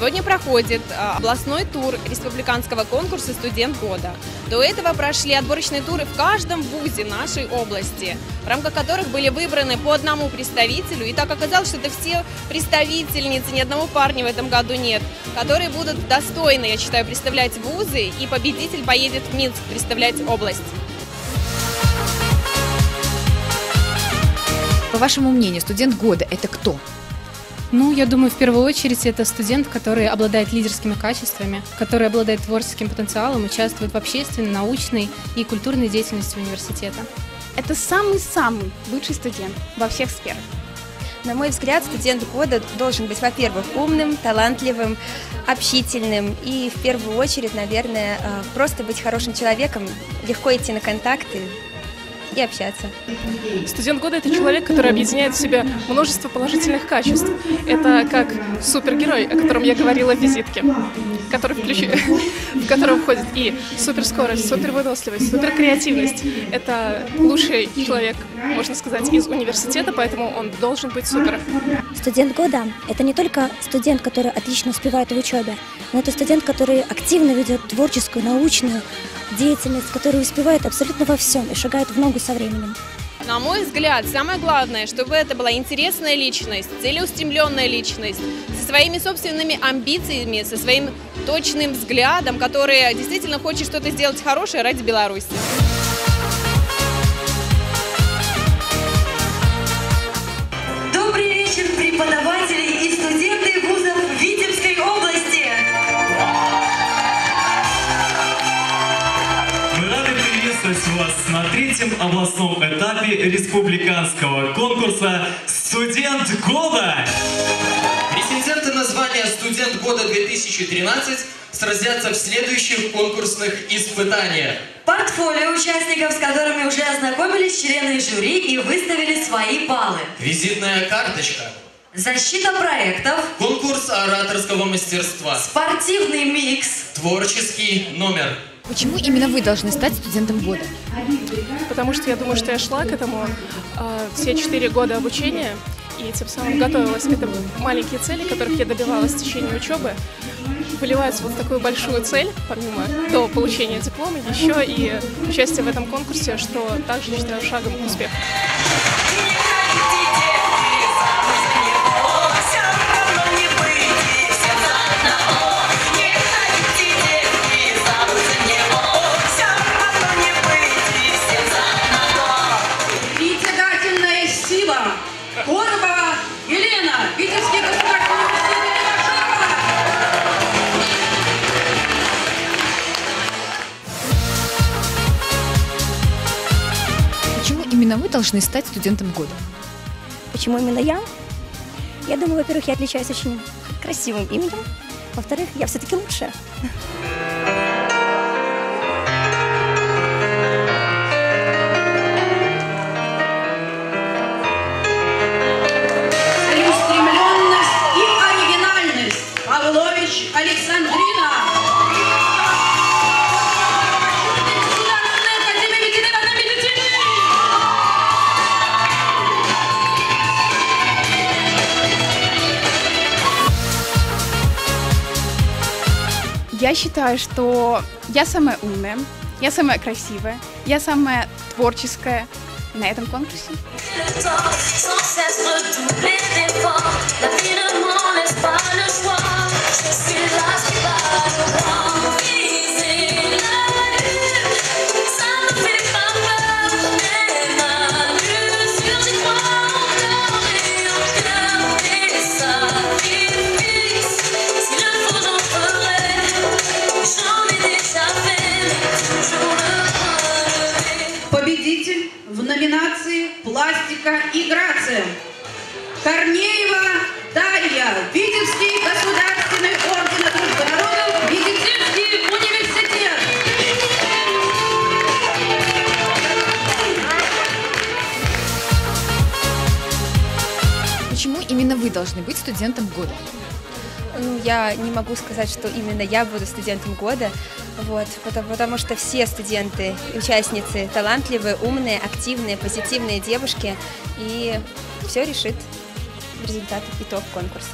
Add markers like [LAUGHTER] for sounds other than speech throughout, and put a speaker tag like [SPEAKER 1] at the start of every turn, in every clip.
[SPEAKER 1] Сегодня проходит а, областной тур республиканского конкурса «Студент года». До этого прошли отборочные туры в каждом вузе нашей области, в рамках которых были выбраны по одному представителю. И так оказалось, что это все представительницы, ни одного парня в этом году нет, которые будут достойны, я считаю, представлять вузы, и победитель поедет в Минск представлять область.
[SPEAKER 2] По вашему мнению, студент года – это кто?
[SPEAKER 3] Ну, я думаю, в первую очередь это студент, который обладает лидерскими качествами, который обладает творческим потенциалом, участвует в общественной, научной и культурной деятельности университета.
[SPEAKER 4] Это самый-самый лучший студент во всех сферах.
[SPEAKER 5] На мой взгляд, студент года должен быть, во-первых, умным, талантливым, общительным и, в первую очередь, наверное, э, просто быть хорошим человеком, легко идти на контакты, и общаться.
[SPEAKER 6] Студент года – это человек, который объединяет в себе множество положительных качеств. Это как супергерой, о котором я говорила в визитке, который включ... [LAUGHS] в котором входит и суперскорость, супервыносливость, суперкреативность. Это лучший человек, можно сказать, из университета, поэтому он должен быть супер.
[SPEAKER 7] Студент года – это не только студент, который отлично успевает в учебе, но это студент, который активно ведет творческую, научную, деятельность, которая успевает абсолютно во всем и шагает в ногу со временем.
[SPEAKER 1] На мой взгляд, самое главное, чтобы это была интересная личность, целеустремленная личность, со своими собственными амбициями, со своим точным взглядом, который действительно хочет что-то сделать хорошее ради Беларуси.
[SPEAKER 8] Добрый вечер, преподаватели и студенты
[SPEAKER 9] приветствовать вас на третьем областном этапе республиканского конкурса «Студент года».
[SPEAKER 10] Претенденты на звание «Студент года 2013» сразятся в следующих конкурсных испытаниях.
[SPEAKER 8] Портфолио участников, с которыми уже ознакомились члены жюри и выставили свои баллы.
[SPEAKER 10] Визитная карточка.
[SPEAKER 8] Защита проектов.
[SPEAKER 10] Конкурс ораторского мастерства.
[SPEAKER 8] Спортивный микс.
[SPEAKER 10] Творческий номер.
[SPEAKER 2] Почему именно вы должны стать студентом года?
[SPEAKER 6] Потому что я думаю, что я шла к этому э, все четыре года обучения и тем самым готовилась. Это маленькие цели, которых я добивалась в течение учебы, выливаются вот в такую большую цель, помимо до получения диплома, еще и участие в этом конкурсе, что также считаю шагом к успеху.
[SPEAKER 11] Коробова Елена, Витебский государственный университет имени
[SPEAKER 2] Почему именно вы должны стать студентом года?
[SPEAKER 7] Почему именно я? Я думаю, во-первых, я отличаюсь очень красивым именем. Во-вторых, я все-таки лучшая.
[SPEAKER 4] Я считаю, что я самая умная, я самая красивая, я самая творческая на этом конкурсе.
[SPEAKER 11] Номинации «Пластика и грация». Корнеева Дарья, Витебский государственный орден Дружбы народов, медицинский университет.
[SPEAKER 2] Почему именно вы должны быть студентом года?
[SPEAKER 5] Ну, я не могу сказать, что именно я буду студентом года, вот, потому, потому что все студенты, участницы талантливые, умные, активные, позитивные девушки, и все решит в результатах итог конкурса.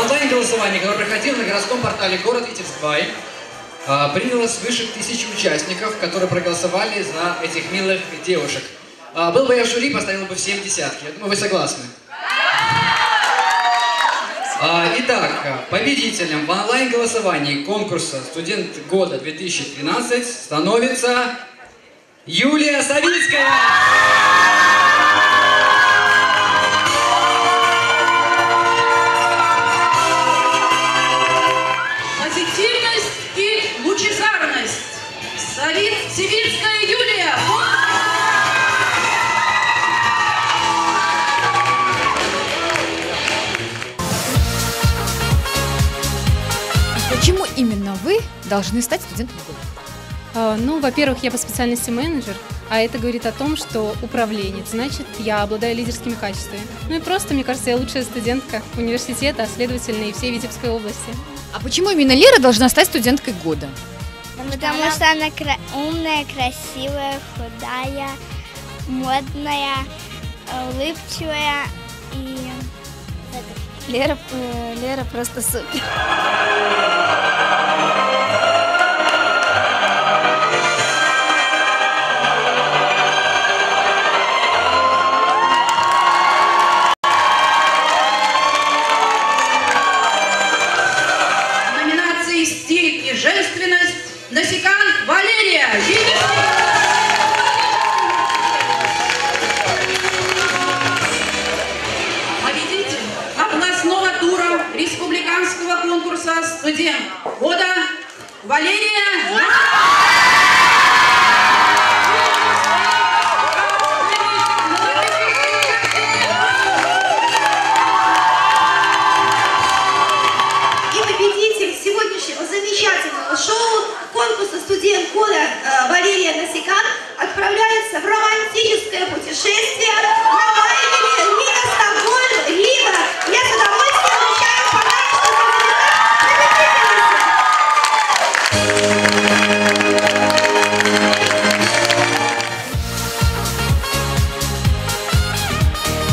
[SPEAKER 12] Онлайн-голосование, которое проходило на городском портале «Город Витебск-2», а, приняло свыше тысячи участников, которые проголосовали за этих милых девушек. А, Был бы я в жюри, поставил бы всем десятки. Я думаю, вы согласны. А, Итак, победителем в онлайн-голосовании конкурса «Студент года 2013» становится Юлия Савицкая!
[SPEAKER 2] Должны стать студентом года?
[SPEAKER 3] А, Ну, во-первых, я по специальности менеджер, а это говорит о том, что управленец, значит, я обладаю лидерскими качествами. Ну и просто, мне кажется, я лучшая студентка университета, а следовательно и всей Витебской области.
[SPEAKER 2] А почему именно Лера должна стать студенткой года?
[SPEAKER 13] Потому что она кра- умная, красивая, худая, модная, э, улыбчивая и...
[SPEAKER 5] Лера, э, Лера просто супер.
[SPEAKER 11] Женственность» Насикан Валерия. Победитель областного тура республиканского конкурса «Студент года» Валерия
[SPEAKER 14] И замечательного шоу конкурса «Студент года» э, Валерия Насикан отправляется в романтическое путешествие на лайнере Лига Стокгольм, Лига. Я с удовольствием вручаю подарок,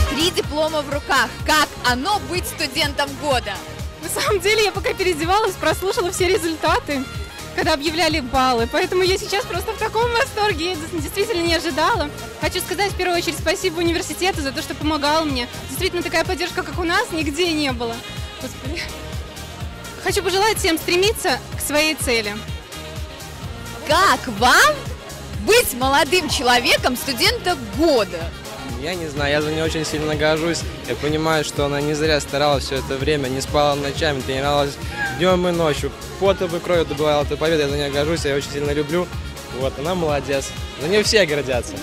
[SPEAKER 2] Три диплома в руках. Как оно быть студентом года?
[SPEAKER 3] Самом деле, я пока переодевалась, прослушала все результаты, когда объявляли баллы. Поэтому я сейчас просто в таком восторге, я действительно не ожидала. Хочу сказать в первую очередь спасибо университету за то, что помогал мне. Действительно, такая поддержка, как у нас, нигде не было. Господи. Хочу пожелать всем стремиться к своей цели.
[SPEAKER 2] Как вам быть молодым человеком студента года?
[SPEAKER 15] Я не знаю, я за нее очень сильно горжусь. Я понимаю, что она не зря старалась все это время, не спала ночами, тренировалась днем и ночью. Потом и кровью добывала эту победу, я за нее горжусь, я ее очень сильно люблю. Вот, она молодец. За нее все гордятся.